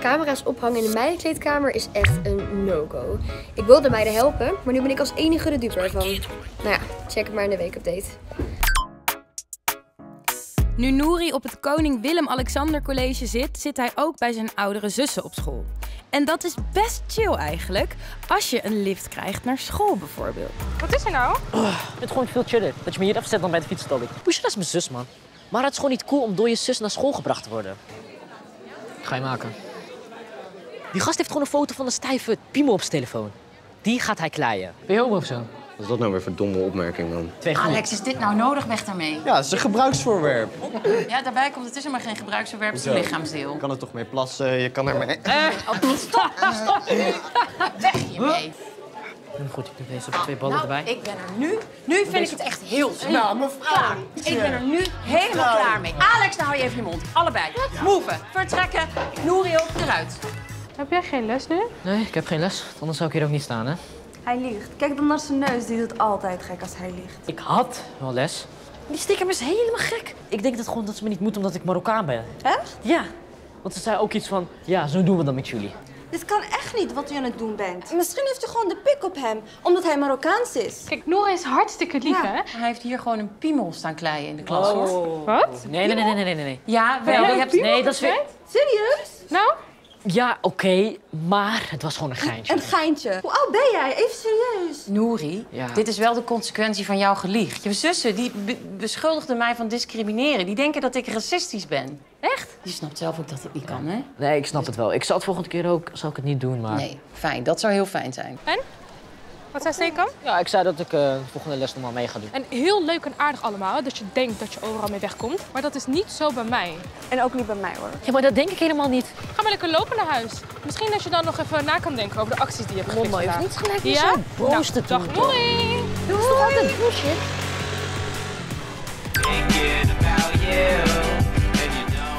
Camera's ophangen in de meidenkleedkamer is echt een no-go. Ik wil de meiden helpen, maar nu ben ik als enige de dupe ervan. Nou ja, check het maar in de weekupdate. Nu Nouri op het Koning Willem-Alexander College zit, zit hij ook bij zijn oudere zussen op school. En dat is best chill eigenlijk, als je een lift krijgt naar school bijvoorbeeld. Wat is er nou? Het is gewoon veel chiller dat je me hier afzet dan bij de fietsstalling. Hoezo, dat is mijn zus, man. Maar het is gewoon niet cool om door je zus naar school gebracht te worden. Ga je maken. Die gast heeft gewoon een foto van een stijve piemel op zijn telefoon. Die gaat hij kleien. Ben je homo of zo? Wat is dat nou weer voor domme opmerking dan? Twee goed. Alex, is dit nou nodig? Weg daarmee. Ja, het is een gebruiksvoorwerp. Ja, daarbij komt het is helemaal geen gebruiksverwerp, het is een lichaamsdeel. Je kan er toch mee plassen, je kan er mee... Stop, stop. Weg hiermee. Goed, ik doe deze twee ballen Nou, erbij. ik ben er nu. Nu vind ik het echt heel zin. Nou, mevrouw. Ik ben er nu helemaal klaar mee. Alex, nou hou je even je mond. Allebei. Move. Vertrekken. Nouriel, eruit. Heb jij geen les nu? Nee, ik heb geen les. Anders zou ik hier ook niet staan, hè. Hij liegt. Kijk dan naar zijn neus. Die doet altijd gek als hij liegt. Ik had wel les. Die stiekem is helemaal gek. Ik denk dat gewoon dat ze me niet moet omdat ik Marokkaan ben. Echt? Ja. Want ze zei ook iets van, ja, zo doen we dat met jullie. Dit kan echt niet wat u aan het doen bent. Misschien heeft u gewoon de pik op hem, omdat hij Marokkaans is. Kijk, Noor is hartstikke lief, Ja. hè? Hij heeft hier gewoon een piemel staan kleien in de klas, hoor. Wat? Nee, nee, nee, nee, nee, nee, nee. Ja, wel. Je hebt... Nee, dat is weer... Serieus? Nou, Ja, oké, maar het was gewoon een geintje. Een geintje. Hoe oud ben jij? Even serieus. Nouri, Ja. dit is wel de consequentie van jouw gelieg. Je zussen die be- beschuldigden mij van discrimineren. Die denken dat ik racistisch ben. Echt? Je snapt zelf ook dat het niet kan, hè? Nee, ik snap het wel. Ik zal het volgende keer ook, zal ik het niet doen, maar... Nee, fijn. Dat zou heel fijn zijn. Wat zei Steenkamp? Ja, ik zei dat ik eh, de volgende les normaal mee ga doen. En heel leuk en aardig allemaal, dat je denkt dat je overal mee wegkomt. Maar dat is niet zo bij mij. En ook niet bij mij hoor. Ja, maar dat denk ik helemaal niet. Ga maar lekker lopen naar huis. Misschien dat je dan nog even na kan denken over de acties die je hebt gepleegd Mama, je hoeft niet gelijk Ja? zo boos Nou, te doen. Dag Nouri!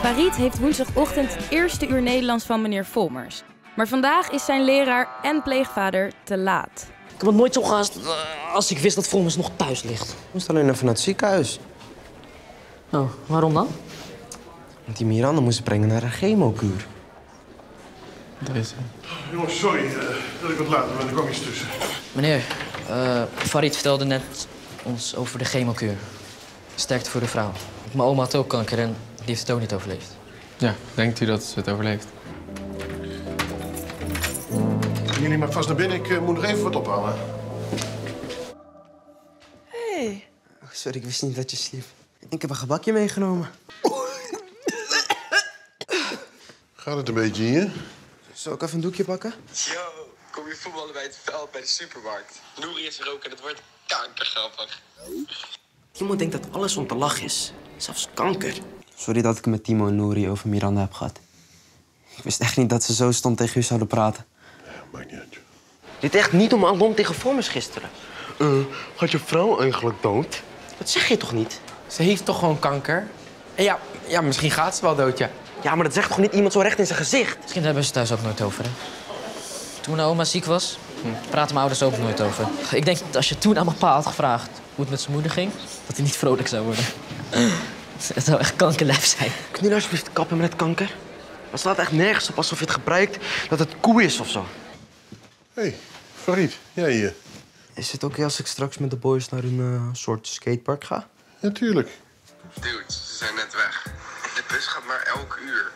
Farid heeft woensdagochtend het eerste uur Nederlands van meneer Volmers. Maar vandaag is zijn leraar en pleegvader te laat. Ik heb het nooit zo gehaast eh, als ik wist dat Volmers nog thuis ligt. Ik moest alleen even naar het ziekenhuis. Oh, waarom dan? Want die Miranda moest brengen naar een chemokuur. Deze. Jongens, sorry eh, dat ik wat later ben. Er kwam iets tussen. Meneer, eh, Farid vertelde net ons over de chemokuur. Sterkte voor de vrouw. Mijn oma had ook kanker en die heeft het ook niet overleefd. Ja, denkt u dat ze het overleeft? Jullie maar vast naar binnen. Ik eh, moet nog even wat ophalen. Hey. Oh, sorry, ik wist niet dat je sliep. Ik heb een gebakje meegenomen. Gaat het een beetje hier? Zal ik even een doekje pakken? Yo, kom je voetballen bij het veld bij de supermarkt. Nouri is er ook en het wordt kankergrappig. Timo denkt dat alles om te lachen is. Zelfs kanker. Sorry dat ik met Timo en Nouri over Miranda heb gehad. Ik wist echt niet dat ze zo stom tegen u zouden praten. Maakt niet uit. Dit echt niet om aan tegen Vormers gisteren. Eh, had je vrouw eigenlijk dood? Dat zeg je toch niet? Ze heeft toch gewoon kanker? En ja, ja, misschien gaat ze wel dood, ja. Ja, maar dat zegt toch niet iemand zo recht in zijn gezicht? Misschien hebben ze het thuis ook nooit over, hè? Toen mijn oma ziek was, praten mijn ouders ook nooit over. Ik denk dat als je toen aan mijn pa had gevraagd hoe het met zijn moeder ging, dat hij niet vrolijk zou worden. Het zou echt kankerlijf zijn. Kun je alsjeblieft kappen met het kanker? Het slaat echt nergens op alsof je het gebruikt dat het koe is of zo. Hé, hey, Farid, jij hier. Is het oké als ik straks met de boys naar een eh, soort skatepark ga? Natuurlijk. Dude, ze zijn net weg. De bus gaat maar elk uur.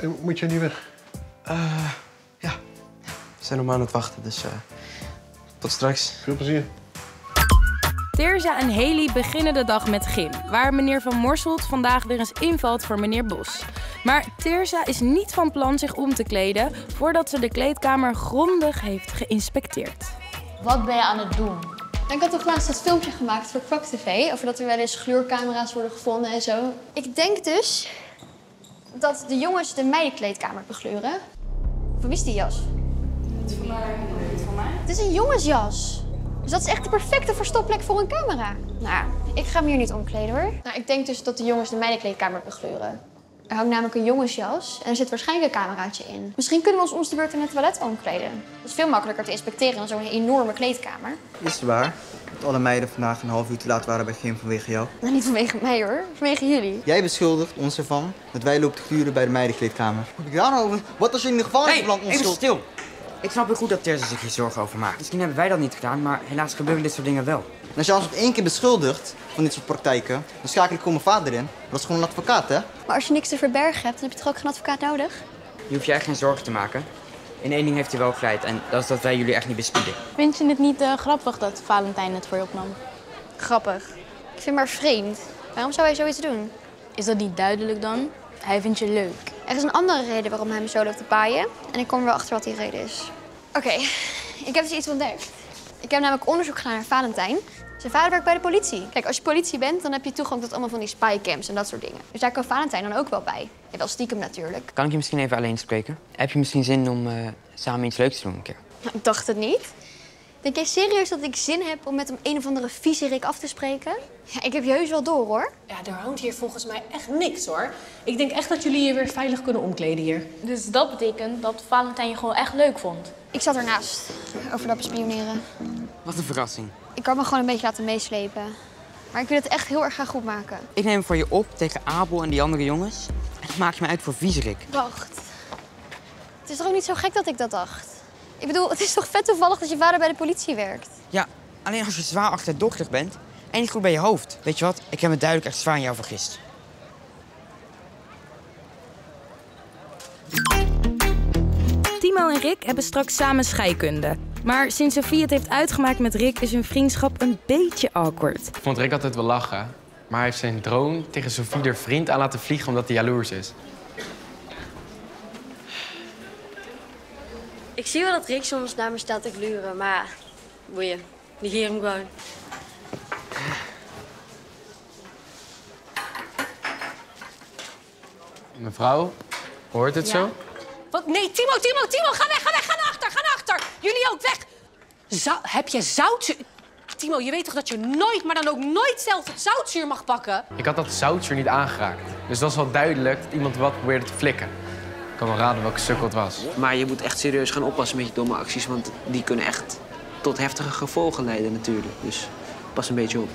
Eh, moet jij niet weg? Ja. We zijn nog maar aan het wachten, dus eh, tot straks. Veel plezier. Teerza en Haley beginnen de dag met gym, waar meneer Van Morselt vandaag weer eens invalt voor meneer Bos. Maar Teerza is niet van plan zich om te kleden voordat ze de kleedkamer grondig heeft geïnspecteerd. Wat ben je aan het doen? Ik had toch laatst dat filmpje gemaakt voor Kwak TV... over dat er wel eens gluurcamera's worden gevonden en zo. Ik denk dus dat de jongens de meidenkleedkamer begluren. Van wie is die jas? Het van mij. Het is een jongensjas. Dus dat is echt de perfecte verstopplek voor een camera. Nou, ik ga me hier niet omkleden hoor. Nou, ik denk dus dat de jongens de meidenkleedkamer begluren. Er hangt namelijk een jongensjas en er zit waarschijnlijk een cameraatje in. Misschien kunnen we ons om de beurt in het toilet omkleden. Dat is veel makkelijker te inspecteren dan zo'n enorme kleedkamer. Is waar. dat alle meiden vandaag een half uur te laat waren bij Gym vanwege jou? Nou, niet vanwege mij hoor, vanwege jullie. Jij beschuldigt ons ervan dat wij lopen te gluren bij de meidenkleedkamer. Wat heb ik daar nou over? Wat als je in de gevangenis Hey, even stil. Ik snap heel goed dat Terza zich hier zorgen over maakt. Misschien hebben wij dat niet gedaan, maar helaas gebeuren dit soort dingen wel. En als je ons nog één keer beschuldigt van dit soort praktijken, dan schakel ik gewoon mijn vader in. Dat is gewoon een advocaat, hè? Maar als je niks te verbergen hebt, dan heb je toch ook geen advocaat nodig? Je hoeft je echt geen zorgen te maken. In één ding heeft hij wel gelijk en dat is dat wij jullie echt niet bespieden. Vind je het niet eh, grappig dat Valentijn het voor je opnam? Grappig. Ik vind maar vreemd. Waarom zou hij zoiets doen? Is dat niet duidelijk dan? Hij vindt je leuk. Er is een andere reden waarom hij me zo loopt te paaien. En ik kom er wel achter wat die reden is. Oké, ik heb dus iets ontdekt. Ik heb namelijk onderzoek gedaan naar Valentijn. Zijn vader werkt bij de politie. Kijk, als je politie bent, dan heb je toegang tot allemaal van die spycams en dat soort dingen. Dus daar kan Valentijn dan ook wel bij. En wel stiekem natuurlijk. Kan ik je misschien even alleen spreken? Heb je misschien zin om eh, samen iets leuks te doen een keer? Nou, ik dacht het niet. Denk jij serieus dat ik zin heb om met hem een of andere viezerik af te spreken? Ja, ik heb je heus wel door, hoor. Ja, er hangt hier volgens mij echt niks hoor. Ik denk echt dat jullie je weer veilig kunnen omkleden hier. Dus dat betekent dat Valentijn je gewoon echt leuk vond? Ik zat ernaast, over dat bespioneren. Wat een verrassing. Ik kan me gewoon een beetje laten meeslepen. Maar ik wil het echt heel erg graag goed maken. Ik neem hem voor je op tegen Abel en die andere jongens. En dan maak je me uit voor viezerik. Wacht. Het is toch ook niet zo gek dat ik dat dacht? Ik bedoel, het is toch vet toevallig dat je vader bij de politie werkt? Ja, alleen als je zwaar achterdochtig bent en niet goed bij je hoofd. Weet je wat? Ik heb me duidelijk echt zwaar in jou vergist. Timo en Rick hebben straks samen scheikunde. Maar sinds Sofie het heeft uitgemaakt met Rick is hun vriendschap een beetje awkward. Ik vond Rick altijd wel lachen. Maar hij heeft zijn drone tegen Sofie er vriend aan laten vliegen omdat hij jaloers is. Ik zie wel dat Rick soms naar me staat te gluren, maar ja, boeien. Negeer hem gewoon. Mevrouw, hoort het zo? Wat? Nee, Timo, Timo, Timo, ga weg, ga weg, ga naar achter, ga naar achter. Jullie ook, weg. Zou- heb je zoutzuur? Timo, je weet toch dat je nooit, maar dan ook nooit zelf het zoutzuur mag pakken? Ik had dat zoutzuur niet aangeraakt. Dus dat was wel duidelijk dat iemand wat probeerde te flikken. Ik kan wel raden welke sukkel het was. Maar je moet echt serieus gaan oppassen met je domme acties, want die kunnen echt tot heftige gevolgen leiden natuurlijk. Dus pas een beetje op.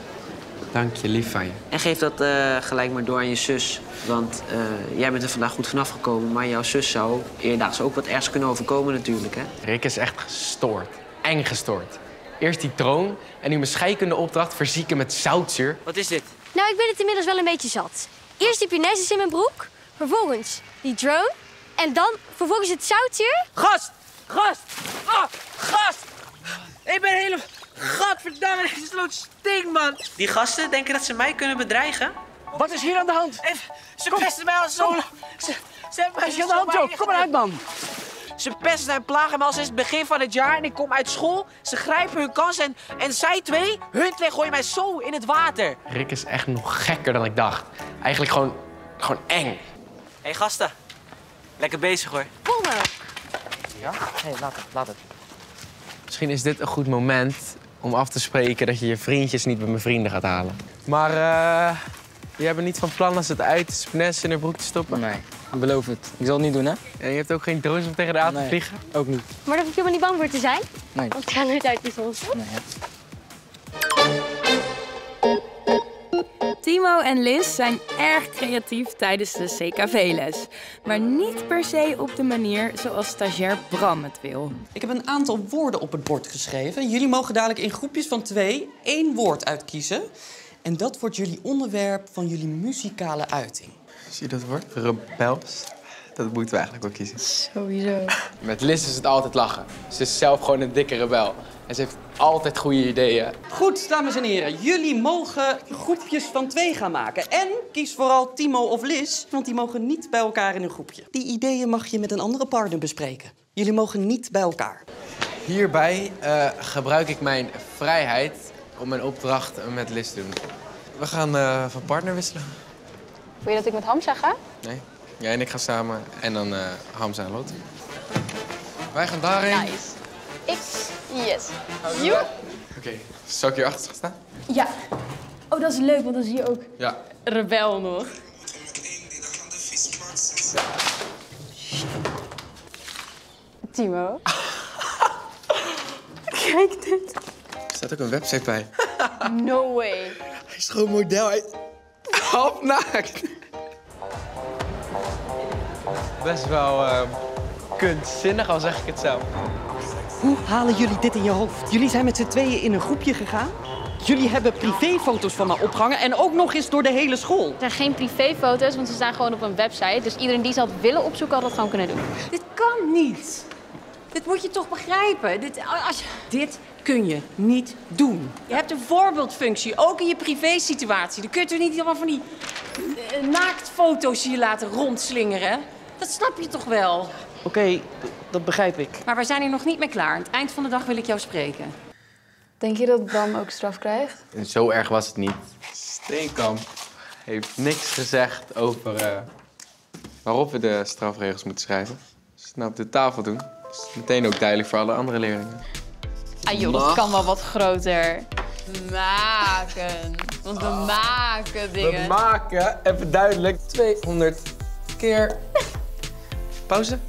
Dank je, lief van je. En geef dat eh, gelijk maar door aan je zus. Want eh, jij bent er vandaag goed vanaf gekomen, maar jouw zus zou eerdaags ook wat ergens kunnen overkomen natuurlijk, hè? Rick is echt gestoord. Eng gestoord. Eerst die troon en nu mijn scheikunde opdracht verzieken met zoutzuur. Wat is dit? Nou, ik ben het inmiddels wel een beetje zat. Eerst die punaises in mijn broek, vervolgens die drone en dan vervolgens het zoutzuur. Gast! Gast! Ah! Gast! Ik ben helemaal... Gadverdamme, deze sloot sting, man! Die gasten denken dat ze mij kunnen bedreigen? Wat is hier aan de hand? Ze pesten mij al zo... Ze, ze hebben mij is hier aan de hand, joh? Kom maar uit, man. Ze pesten en plagen me al sinds het begin van het jaar en ik kom uit school. Ze grijpen hun kans en, en zij twee, hun twee gooien mij zo in het water. Rick is echt nog gekker dan ik dacht. Eigenlijk gewoon, gewoon eng. Hé hey, gasten, lekker bezig hoor. Kom Ja? Hé, laat het, laat het. Misschien is dit een goed moment om af te spreken dat je je vriendjes niet bij mijn vrienden gaat halen. Maar eh jij bent niet van plan als het uit is finesse in haar broek te stoppen? Nee, ik beloof het. Ik zal het niet doen, hè? En je hebt ook geen drones om tegen de aan te vliegen? Ook niet. Maar daar hoef je helemaal niet bang voor te zijn. Nee. Want het gaat nooit uit die soms. Nee. Timo en Liz zijn erg creatief tijdens de CKV-les. Maar niet per se op de manier zoals stagiair Bram het wil. Ik heb een aantal woorden op het bord geschreven. Jullie mogen dadelijk in groepjes van twee één woord uitkiezen. En dat wordt jullie onderwerp van jullie muzikale uiting. Zie je dat woord? Rebels. Dat moeten we eigenlijk wel kiezen. Sowieso. Met Liz is het altijd lachen. Ze is zelf gewoon een dikke rebel. En ze heeft altijd goede ideeën. Goed, dames en heren. Jullie mogen groepjes van twee gaan maken. En kies vooral Timo of Liz, want die mogen niet bij elkaar in een groepje. Die ideeën mag je met een andere partner bespreken. Jullie mogen niet bij elkaar. Hierbij eh, gebruik ik mijn vrijheid om mijn opdracht met Liz te doen. We gaan eh, van partner wisselen. Wil je dat ik met Ham zeg, hè? Nee, jij en ik gaan samen en dan eh Hamza en Lot. Wij gaan daarheen. Nice. Ik, yes. You? Oké, zal ik hier achter staan? Ja. Oh, dat is leuk, want dan zie je ook Ja. rebel nog. Timo. Kijk dit. Er staat ook een website bij. No way. Hij is gewoon model. Hij... Half naakt. Best wel eh, kunstzinnig, al zeg ik het zelf. Hoe halen jullie dit in je hoofd? Jullie zijn met z'n tweeën in een groepje gegaan. Jullie hebben privéfoto's van me opgehangen en ook nog eens door de hele school. Het zijn geen privéfoto's, want ze staan gewoon op een website. Dus iedereen die ze had willen opzoeken, had dat gewoon kunnen doen. Dit kan niet. Dit moet je toch begrijpen. Dit, als, dit kun je niet doen. Je hebt een voorbeeldfunctie, ook in je privésituatie. Dan kun je toch niet allemaal van die eh, naaktfoto's hier laten rondslingeren? Dat snap je toch wel? Oké, dat begrijp ik. Maar we zijn hier nog niet mee klaar. Aan het eind van de dag wil ik jou spreken. Denk je dat Bram ook straf krijgt? En zo erg was het niet. Steenkamp heeft niks gezegd over eh, waarop we de strafregels moeten schrijven. Dus het nou op de tafel doen. is meteen ook duidelijk voor alle andere leerlingen. Ah joh, dat kan wel wat groter. Maken. Want we maken dingen. We maken, even duidelijk, 200 keer. Pauze?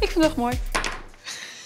Ik vind het mooi.